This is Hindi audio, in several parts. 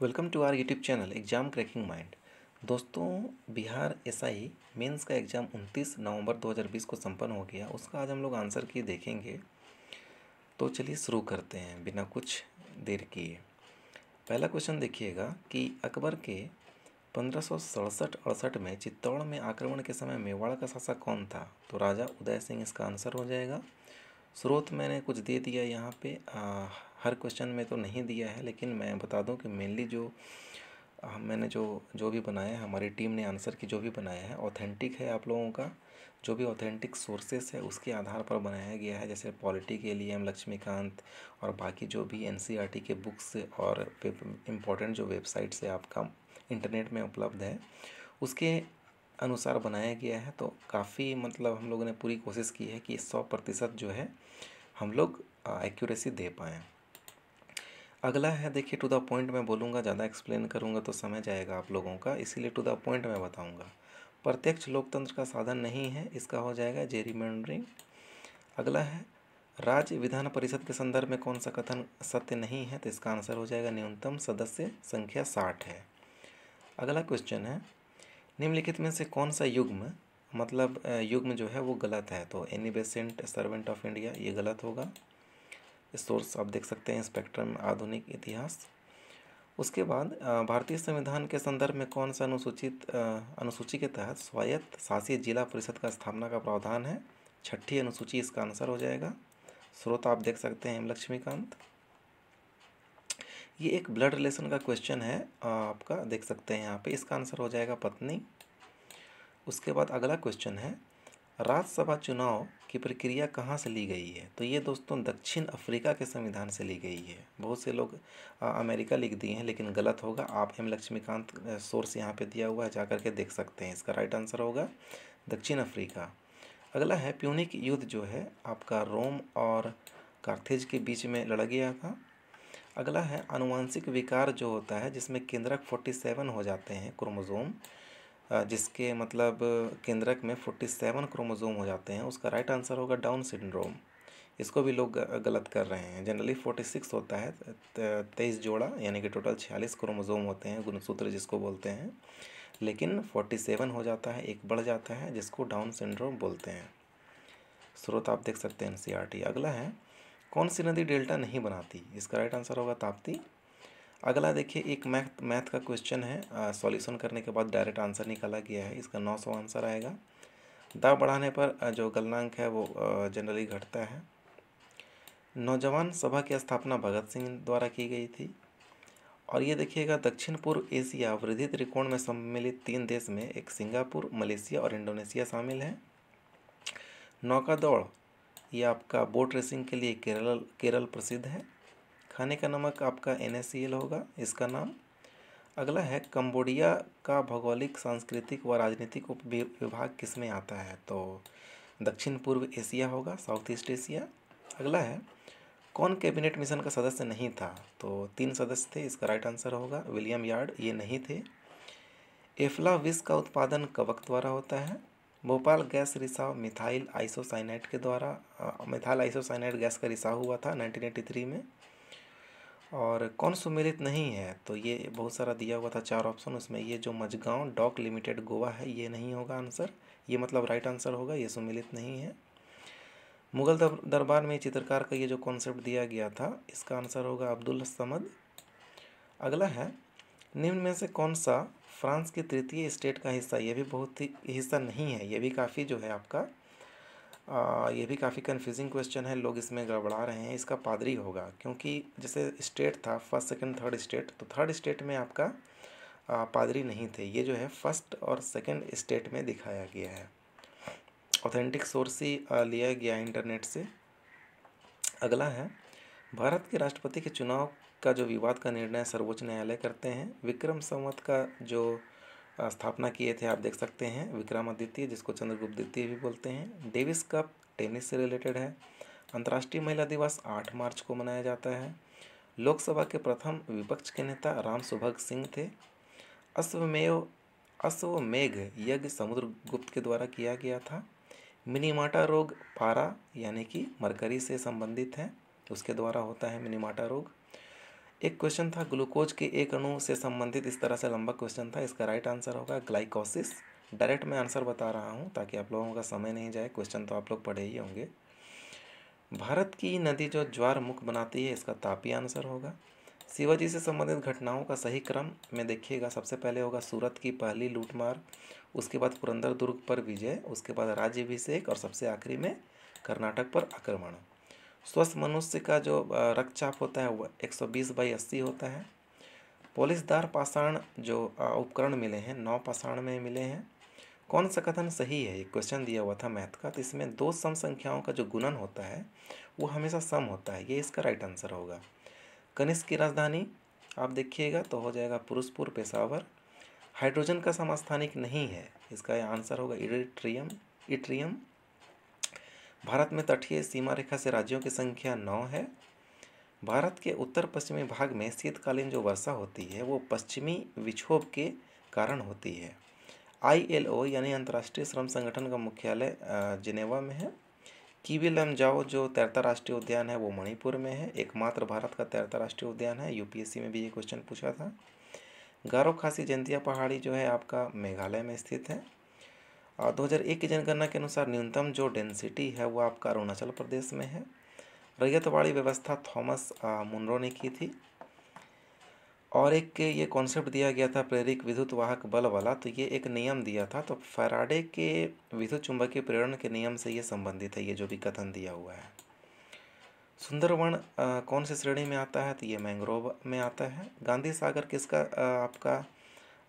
Welcome to our YouTube channel, exam cracking mind. दोस्तों, बिहार एसआई मेंस का एग्ज़ाम 29 नवंबर 2020 को संपन्न हो गया। उसका आज हम लोग आंसर की देखेंगे। तो चलिए शुरू करते हैं बिना कुछ देर किए। पहला क्वेश्चन देखिएगा कि अकबर के पंद्रह सौ सड़सठ अड़सठ में चित्तौड़ में आक्रमण के समय मेवाड़ का शासक कौन था? तो राजा उदय सिंह इसका आंसर हो जाएगा। स्रोत मैंने कुछ दे दिया यहाँ पे। हर क्वेश्चन में तो नहीं दिया है, लेकिन मैं बता दूँ कि मेनली जो मैंने जो जो भी बनाया है, हमारी टीम ने आंसर की जो भी बनाया है ऑथेंटिक है आप लोगों का, जो भी ऑथेंटिक सोर्सेस है, उसके आधार पर बनाया गया है, जैसे पॉलिटी के लिए एम लक्ष्मीकांत और बाकी जो भी एन e के बुक्स और इम्पोर्टेंट जो वेबसाइट से आपका इंटरनेट में उपलब्ध है, उसके अनुसार बनाया गया है तो काफ़ी मतलब हम लोगों ने पूरी कोशिश की है कि सौ प्रतिशत जो है, हम लोग एक्यूरेसी दे पाएँ। अगला है, देखिए टू द पॉइंट मैं बोलूँगा, ज़्यादा एक्सप्लेन करूँगा तो समय आएगा आप लोगों का, इसीलिए टू द पॉइंट मैं बताऊँगा। प्रत्यक्ष लोकतंत्र का साधन नहीं है, इसका हो जाएगा जेरीमेंडरिंग अगला है, राज्य विधान परिषद के संदर्भ में कौन सा कथन सत्य नहीं है तो इसका आंसर हो जाएगा न्यूनतम सदस्य संख्या साठ है। अगला क्वेश्चन है, निम्नलिखित में से कौन सा युग्म मतलब युग्म जो है वो गलत है तो Annie Besant servant of India ये गलत होगा। सोर्स आप देख सकते हैं स्पेक्ट्रम आधुनिक इतिहास। उसके बाद भारतीय संविधान के संदर्भ में कौन सा अनुसूचित अनुसूची के तहत स्वायत्त शासी जिला परिषद का स्थापना का प्रावधान है? छठी अनुसूची इसका आंसर हो जाएगा। स्रोत आप देख सकते हैं लक्ष्मीकांत। ये एक ब्लड रिलेशन का क्वेश्चन है आपका देख सकते हैं यहाँ पे। इसका आंसर हो जाएगा पत्नी। उसके बाद अगला क्वेश्चन है, राज्यसभा चुनाव की प्रक्रिया कहाँ से ली गई है? तो ये दोस्तों दक्षिण अफ्रीका के संविधान से ली गई है। बहुत से लोग अमेरिका लिख दिए हैं, लेकिन गलत होगा। आप एम. लक्ष्मीकांत सोर्स यहाँ पे दिया हुआ है, जा करके देख सकते हैं। इसका राइट आंसर होगा दक्षिण अफ्रीका। अगला है प्यूनिक युद्ध जो है, आपका रोम और कार्थेज के बीच में लड़ा गया था। अगला है अनुवांशिक विकार जो होता है, जिसमें केंद्रक फोर्टी सेवन हो जाते हैं क्रोमोजोम जिसके मतलब केंद्रक में फोर्टी सेवन क्रोमोजोम हो जाते हैं, उसका राइट आंसर होगा डाउन सिंड्रोम इसको भी लोग गलत कर रहे हैं। जनरली फोर्टी सिक्स होता है तेईस जोड़ा, यानी कि टोटल छियालीस क्रोमोजोम होते हैं, गुणसूत्र जिसको बोलते हैं। लेकिन फोर्टी सेवन हो जाता है, एक बढ़ जाता है, जिसको डाउन सिंड्रोम बोलते हैं। स्रोत आप देख सकते हैं एन अगला है, कौन सी नदी डेल्टा नहीं बनाती? इसका राइट आंसर होगा ताप्ती। अगला देखिए, एक मैथ मैथ का क्वेश्चन है। सॉल्यूशन करने के बाद डायरेक्ट आंसर निकाला गया है। इसका नौ सौ आंसर आएगा। दाव बढ़ाने पर जो गलनांक है वो जनरली घटता है। नौजवान सभा की स्थापना भगत सिंह द्वारा की गई थी। और ये देखिएगा, दक्षिण पूर्व एशिया वृद्धि त्रिकोण में सम्मिलित तीन देश में, एक सिंगापुर, मलेशिया और इंडोनेशिया शामिल है। नौका दौड़, ये आपका बोट रेसिंग के लिए केरल केरल प्रसिद्ध है। खाने का नमक आपका एन होगा, इसका नाम। अगला है, कंबोडिया का भौगोलिक, सांस्कृतिक व राजनीतिक उप विभाग किसमें आता है? तो दक्षिण पूर्व एशिया होगा, साउथ ईस्ट एशिया। अगला है, कौन कैबिनेट मिशन का सदस्य नहीं था? तो तीन सदस्य थे, इसका राइट आंसर होगा, विलियम यार्ड। ये नहीं थे। एफला विष का उत्पादन कवक द्वारा होता है। भोपाल गैस रिसाव मिथाइल आइसोसाइनाइड के द्वारा मिथाइल आइसोसाइनाइड गैस का रिसाव हुआ था 1983 में। और कौन सुमेलित नहीं है? तो ये बहुत सारा दिया हुआ था चार ऑप्शन उसमें। ये जो मजगांव डॉक लिमिटेड गोवा है, ये नहीं होगा आंसर ये मतलब राइट आंसर होगा, ये सुमेलित नहीं है। मुगल दरबार में चित्रकार का ये जो कॉन्सेप्ट दिया गया था, इसका आंसर होगा अब्दुल समद। अगला है, निम्न में से कौन सा फ्रांस की तृतीय स्टेट का हिस्सा? ये भी बहुत ही, हिस्सा नहीं है, ये भी काफ़ी जो है आपका ये भी काफ़ी कन्फ्यूजिंग क्वेश्चन है लोग इसमें गड़बड़ा रहे हैं इसका पादरी होगा क्योंकि जैसे स्टेट था फ़र्स्ट सेकंड थर्ड स्टेट तो थर्ड स्टेट में आपका आ, पादरी नहीं थे ये जो है फ़र्स्ट और सेकंड स्टेट में दिखाया गया है। ऑथेंटिक सोर्स ही लिया गया इंटरनेट से। अगला है भारत के राष्ट्रपति के चुनाव का जो विवाद का निर्णय सर्वोच्च न्यायालय करते हैं विक्रम संवत का जो स्थापना किए थे, आप देख सकते हैं। विक्रमादित्य, जिसको चंद्रगुप्त द्वितीय भी बोलते हैं। डेविस कप टेनिस से रिलेटेड है। अंतर्राष्ट्रीय महिला दिवस आठ मार्च को मनाया जाता है। लोकसभा के प्रथम विपक्ष के नेता राम सुभग सिंह थे। अश्वमेव, अश्वमेघ यज्ञ समुद्रगुप्त के द्वारा किया गया था। मिनीमाटा रोग पारा, यानी कि मरकरी से संबंधित है, उसके द्वारा होता है मिनीमाटा रोग। एक क्वेश्चन था ग्लूकोज के एक अणु से संबंधित इस तरह से लंबा क्वेश्चन था, इसका राइट आंसर होगा ग्लाइकोसिस डायरेक्ट मैं आंसर बता रहा हूँ, ताकि आप लोगों का समय नहीं जाए क्वेश्चन तो आप लोग पढ़े ही होंगे। भारत की नदी जो ज्वार मुख बनाती है, इसका तापी आंसर होगा। शिवाजी से संबंधित घटनाओं का सही क्रम में देखिएगा। सबसे पहले होगा सूरत की पहली लूटमार, उसके बाद पुरंदर दुर्ग पर विजय, उसके बाद राज्य राज्यभिषेक और सबसे आखिरी में कर्नाटक पर आक्रमण। स्वस्थ मनुष्य का जो रक्तचाप होता है, वो 120 बाई अस्सी होता है। पोलिसदार पाषाण जो उपकरण मिले हैं, नौ पाषाण में मिले हैं। कौन सा कथन सही है? ये क्वेश्चन दिया हुआ था मैथ का तो इसमें दो सम संख्याओं का जो गुणन होता है, वो हमेशा सम होता है। ये इसका राइट आंसर होगा। कनिष्क की राजधानी, आप देखिएगा तो हो जाएगा पुरुषपुर, पेशावर। हाइड्रोजन का समस्थानिक नहीं है, इसका आंसर होगा इट्रियम इट्रियम। भारत में तटीय सीमा रेखा से राज्यों की संख्या नौ है। भारत के उत्तर पश्चिमी भाग में शीतकालीन जो वर्षा होती है, वो पश्चिमी विक्षोभ के कारण होती है। आईएलओ यानी अंतर्राष्ट्रीय श्रम संगठन का मुख्यालय जिनेवा में है। कीवी लमजाओ जो तैरता राष्ट्रीय उद्यान है, वो मणिपुर में है। एकमात्र भारत का तैरता राष्ट्रीय उद्यान है। यूपीएससी में भी ये क्वेश्चन पूछा था। गारो खासी जयंतिया पहाड़ी जो है, आपका मेघालय में स्थित है। 2001 की जनगणना के अनुसार न्यूनतम जो डेंसिटी है वो आपका अरुणाचल प्रदेश में है। रैयतवाड़ी व्यवस्था थॉमस मुनरो ने की थी। और एक ये कॉन्सेप्ट दिया गया था प्रेरिक विद्युत वाहक बल वाला तो ये एक नियम दिया था तो फैराडे के विद्युत चुंबकीय प्रेरण के नियम से ये संबंधित है ये जो भी कथन दिया हुआ है। सुंदरवन कौन सी श्रेणी में आता है? तो ये मैंग्रोव में आता है। गांधी सागर किसका आ, आपका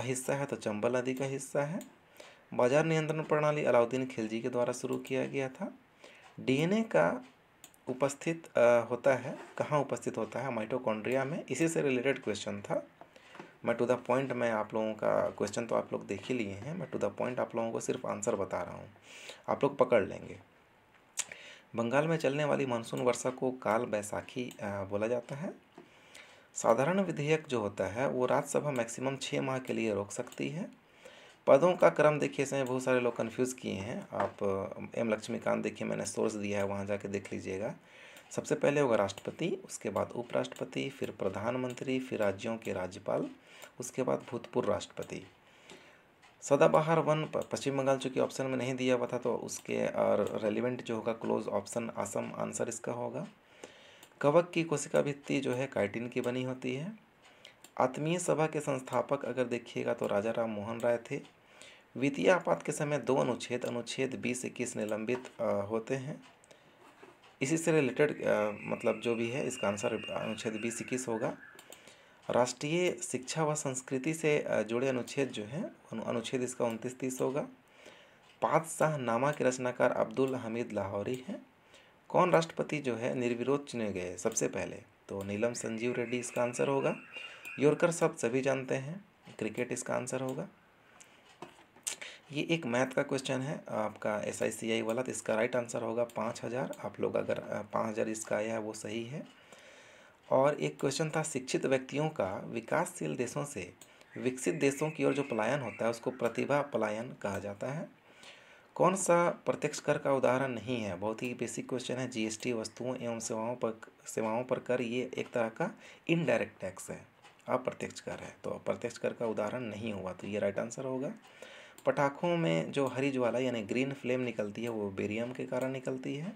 हिस्सा है? तो चंबल नदी का हिस्सा है। बाज़ार नियंत्रण प्रणाली अलाउद्दीन खिलजी के द्वारा शुरू किया गया था। डीएनए का उपस्थित होता है, कहाँ उपस्थित होता है? माइटोकॉन्ड्रिया में। इसी से रिलेटेड क्वेश्चन था। मैं टू द पॉइंट मैं आप लोगों का क्वेश्चन तो आप लोग देख ही लिए हैं। मैं टू द पॉइंट आप लोगों को सिर्फ़ आंसर बता रहा हूँ। आप लोग पकड़ लेंगे। बंगाल में चलने वाली मानसून वर्षा को काल बैसाखी बोला जाता है। साधारण विधेयक जो होता है, वो राज्यसभा मैक्सिमम छः माह के लिए रोक सकती है। पदों का क्रम देखिए, इसमें बहुत सारे लोग कन्फ्यूज़ किए हैं। आप, एम लक्ष्मीकांत देखिए, मैंने सोर्स दिया है, वहाँ जाके देख लीजिएगा। सबसे पहले होगा राष्ट्रपति, उसके बाद उपराष्ट्रपति, फिर प्रधानमंत्री, फिर राज्यों के राज्यपाल, उसके बाद भूतपूर्व राष्ट्रपति। सदाबहार वन पश्चिम बंगाल, चूँकि ऑप्शन में नहीं दिया हुआ था तो उसके और रेलिवेंट जो होगा क्लोज ऑप्शन आसम आंसर इसका होगा। कवक की कोशिका भित्ति जो है, काइटिन की बनी होती है। आत्मीय सभा के संस्थापक अगर देखिएगा तो राजा राम मोहन राय थे। वित्तीय आपात के समय दो अनुच्छेद अनुच्छेद बीस इक्कीस निलंबित होते हैं। इसी से रिलेटेड मतलब जो भी है, इसका आंसर अनुच्छेद बीस इक्कीस होगा। राष्ट्रीय शिक्षा व संस्कृति से जुड़े अनुच्छेद जो हैं अनुच्छेद इसका उनतीस तीस होगा। पाँच शाह नामा के रचनाकार अब्दुल हमीद लाहौरी हैं। कौन राष्ट्रपति जो है, निर्विरोध चुने गए सबसे पहले? तो नीलम संजीव रेड्डी इसका आंसर होगा। योरकर शब्द सभी जानते हैं, क्रिकेट इसका आंसर होगा। ये एक मैथ का क्वेश्चन है, आपका एस आई सी आई वाला तो इसका राइट आंसर होगा पाँच हज़ार। आप लोग अगर पाँच हज़ार इसका आया है, वो सही है। और एक क्वेश्चन था, शिक्षित व्यक्तियों का विकासशील देशों से विकसित देशों की ओर जो पलायन होता है, उसको प्रतिभा पलायन कहा जाता है। कौन सा प्रत्यक्ष कर का उदाहरण नहीं है? बहुत ही बेसिक क्वेश्चन है। जीएसटी वस्तुओं एवं सेवाओं पर सेवाओं पर कर, ये एक तरह का इनडायरेक्ट टैक्स है। अप्रत्यक्ष कर है। तो अप्रत्यक्ष कर का उदाहरण नहीं हुआ तो ये राइट आंसर होगा। पटाखों में जो हरी ज्वाला यानी ग्रीन फ्लेम निकलती है, वो बेरियम के कारण निकलती है।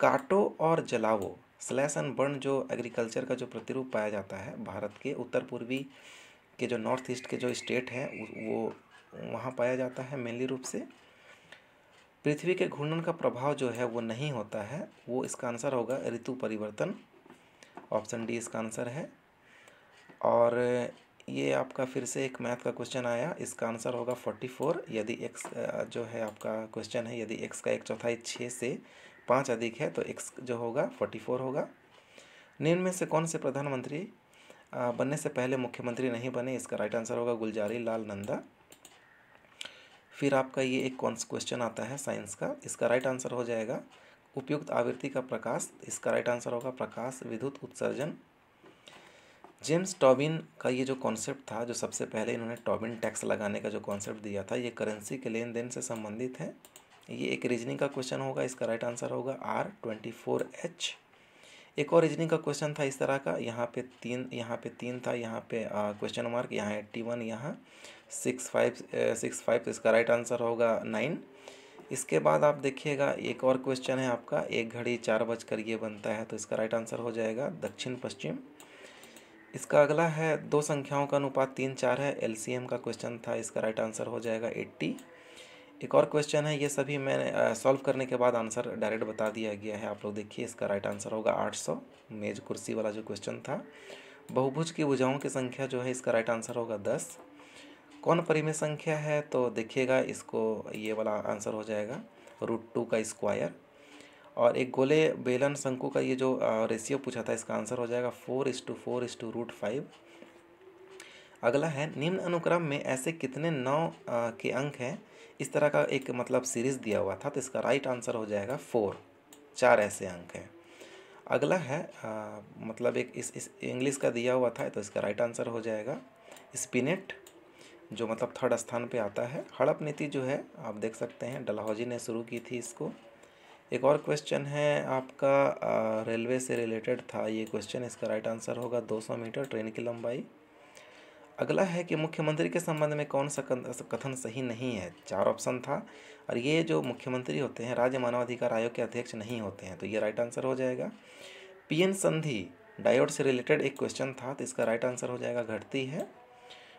काटो और जलावो स्लैश एंड बर्न जो एग्रीकल्चर का जो प्रतिरूप पाया जाता है, भारत के उत्तर पूर्वी के जो नॉर्थ ईस्ट के जो स्टेट हैं, वो वहाँ पाया जाता है मेनली रूप से। पृथ्वी के घूर्णन का प्रभाव जो है, वो नहीं होता है। वो इसका आंसर होगा ऋतु परिवर्तन। ऑप्शन डी इसका आंसर है। और ये आपका फिर से एक मैथ का क्वेश्चन आया। इसका आंसर होगा फोर्टी फोर यदि एक्स जो है आपका क्वेश्चन है, यदि एक्स का एक चौथाई छः से पाँच अधिक है तो एक्स जो होगा फोर्टी फोर होगा। निम्न में से कौन से प्रधानमंत्री बनने से पहले मुख्यमंत्री नहीं बने? इसका राइट आंसर होगा गुलजारी लाल नंदा। फिर आपका ये एक कौन सा क्वेश्चन आता है? साइंस का। इसका राइट आंसर हो जाएगा उपयुक्त आवृत्ति का प्रकाश। इसका राइट आंसर होगा प्रकाश, विद्युत उत्सर्जन। जेम्स टॉबिन का ये जो कॉन्सेप्ट था, जो सबसे पहले इन्होंने टॉबिन टैक्स लगाने का जो कॉन्सेप्ट दिया था, ये करेंसी के लेन देन से संबंधित है। ये एक रीजनिंग का क्वेश्चन होगा, इसका राइट आंसर होगा आर ट्वेंटी फोर एच एक और रीजनिंग का क्वेश्चन था इस तरह का, यहाँ पे तीन, यहाँ पे तीन था, यहाँ पे क्वेश्चन मार्क यहाँ एट्टी वन यहाँ सिक्स फाइव सिक्स फाइव तो इसका राइट आंसर होगा नाइन इसके बाद आप देखिएगा, एक और क्वेश्चन है आपका, एक घड़ी चार बजकर ये बनता है तो इसका राइट आंसर हो जाएगा दक्षिण पश्चिम इसका अगला है, दो संख्याओं का अनुपात तीन चार है, एलसीएम का क्वेश्चन था, इसका राइट आंसर हो जाएगा एट्टी। एक और क्वेश्चन है, ये सभी मैंने सॉल्व करने के बाद आंसर डायरेक्ट बता दिया गया है, आप लोग देखिए, इसका राइट आंसर होगा आठ सौ। मेज कुर्सी वाला जो क्वेश्चन था, बहुभुज की भुजाओं की संख्या जो है, इसका राइट आंसर होगा दस। कौन परिमेय संख्या है तो देखिएगा, इसको ये वाला आंसर हो जाएगा रूट टू का स्क्वायर और एक गोले बेलन शंकु का ये जो रेशियो पूछा था इसका आंसर हो जाएगा four is two four is two root five अगला है निम्न अनुक्रम में ऐसे कितने नौ के अंक हैं? इस तरह का एक मतलब सीरीज़ दिया हुआ था तो इसका राइट आंसर हो जाएगा फोर चार ऐसे अंक हैं। अगला है आ, मतलब एक इस इस इंग्लिश का दिया हुआ था तो इसका राइट आंसर हो जाएगा स्पिनेट जो मतलब थर्ड स्थान पे आता है। हड़प नीति जो है आप देख सकते हैं डलहौजी ने शुरू की थी इसको। एक और क्वेश्चन है आपका रेलवे से रिलेटेड था, ये क्वेश्चन इसका राइट आंसर होगा 200 मीटर ट्रेन की लंबाई। अगला है कि मुख्यमंत्री के संबंध में कौन सा कथन सही नहीं है? चार ऑप्शन था, और ये जो मुख्यमंत्री होते हैं, राज्य मानवाधिकार आयोग के अध्यक्ष नहीं होते हैं तो ये राइट आंसर हो जाएगा। पीएन संधि डायोड से रिलेटेड एक क्वेश्चन था तो इसका राइट आंसर हो जाएगा, घटती है।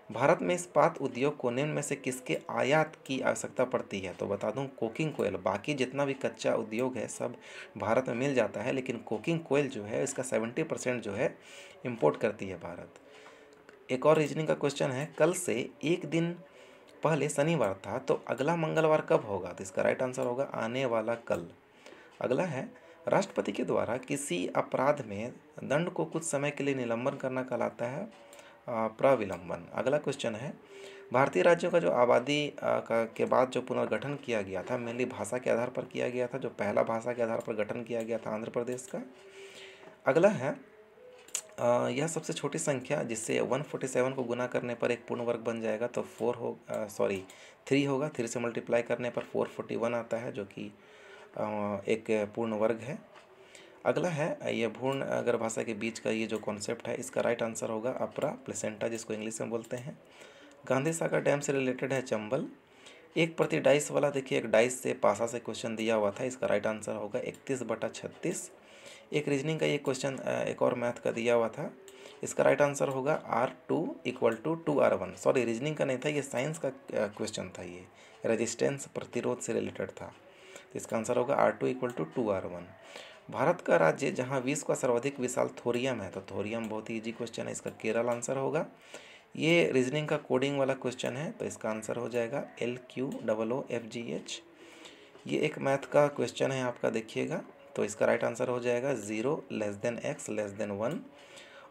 भारत में इस्पात उद्योग को निम्न में से किसके आयात की आवश्यकता पड़ती है? तो बता दूँ, कोकिंग कोयल। बाकी जितना भी कच्चा उद्योग है, सब भारत में मिल जाता है, लेकिन कोकिंग कोयल जो है, इसका सेवेंटी परसेंट जो है, इम्पोर्ट करती है भारत। एक और रीजनिंग का क्वेश्चन है, कल से एक दिन पहले शनिवार था तो अगला मंगलवार कब होगा? तो इसका राइट आंसर होगा, आने वाला कल। अगला है, राष्ट्रपति के द्वारा किसी अपराध में दंड को कुछ समय के लिए निलंबन करना कहलाता है। प्रविलंबन अगला क्वेश्चन है, भारतीय राज्यों का जो आबादी का, के बाद जो पुनर्गठन किया गया था मेनली भाषा के आधार पर किया गया था, जो पहला भाषा के आधार पर गठन किया गया था आंध्र प्रदेश का। अगला है यह सबसे छोटी संख्या जिससे 147 को गुना करने पर एक पूर्ण वर्ग बन जाएगा तो फोर हो सॉरी थ्री होगा। थ्री से मल्टीप्लाई करने पर 441 आता है, जो कि एक पूर्ण वर्ग है। अगला है, ये भूर्ण भाषा के बीच का ये जो कॉन्सेप्ट है, इसका राइट आंसर होगा अपरा प्लेसेंटा जिसको इंग्लिश में बोलते हैं। गांधी सागर डैम से रिलेटेड है चंबल। एक प्रति डाइस वाला, देखिए, एक डाइस से पासा से क्वेश्चन दिया हुआ था, इसका राइट आंसर होगा इकतीस बटा छत्तीस। एक रीजनिंग का ये क्वेश्चन एक और मैथ का दिया हुआ था, इसका राइट आंसर होगा R two equal to two R one sorry reasoning का नहीं था, ये साइंस का क्वेश्चन था ये रेजिस्टेंस प्रतिरोध से रिलेटेड था। तो इसका आंसर होगा R two equal to two R one Bharat का राज्य जहाँ विश्व का सर्वाधिक विशाल थोरियम है तो थोरियम बहुत ही ईजी क्वेश्चन है, इसका केरल आंसर होगा। ये रीजनिंग का कोडिंग वाला क्वेश्चन है तो इसका आंसर हो जाएगा L Q double O F G H ये एक मैथ का क्वेश्चन है आपका, देखिएगा तो इसका राइट आंसर हो जाएगा zero less than x less than one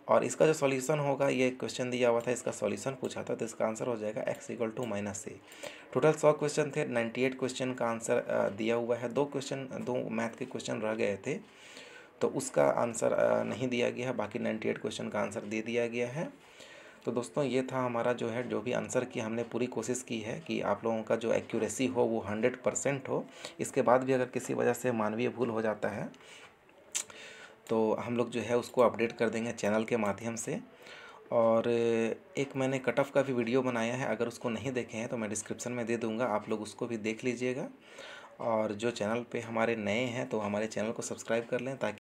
और इसका जो सॉल्यूशन होगा, ये क्वेश्चन दिया हुआ था, इसका सॉल्यूशन पूछा था तो इसका आंसर हो जाएगा x equal to minus a total सौ क्वेश्चन थे नाइन्टी एट क्वेश्चन का आंसर दिया हुआ है। दो क्वेश्चन दो मैथ के क्वेश्चन रह गए थे तो उसका आंसर नहीं दिया गया है। बाकी नाइन्टी एट क्वेश्चन का आंसर दे दिया गया है। तो दोस्तों, ये था हमारा जो है, जो भी आंसर की हमने पूरी कोशिश की है कि आप लोगों का जो एक्यूरेसी हो, वो हंड्रेड परसेंट हो। इसके बाद भी अगर किसी वजह से मानवीय भूल हो जाता है तो हम लोग जो है उसको अपडेट कर देंगे चैनल के माध्यम से। और एक मैंने कट ऑफ़ का भी वीडियो बनाया है, अगर उसको नहीं देखे हैं तो मैं डिस्क्रिप्शन में दे दूँगा, आप लोग उसको भी देख लीजिएगा। और जो चैनल पे हमारे नए हैं तो हमारे चैनल को सब्सक्राइब कर लें ताकि